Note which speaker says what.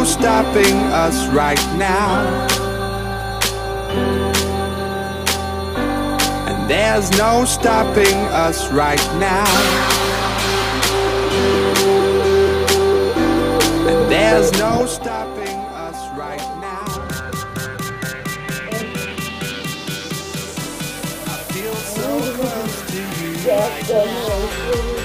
Speaker 1: No stopping us right now. And there's no stopping us right now. And there's no stopping us right now. I feel so close to you right now.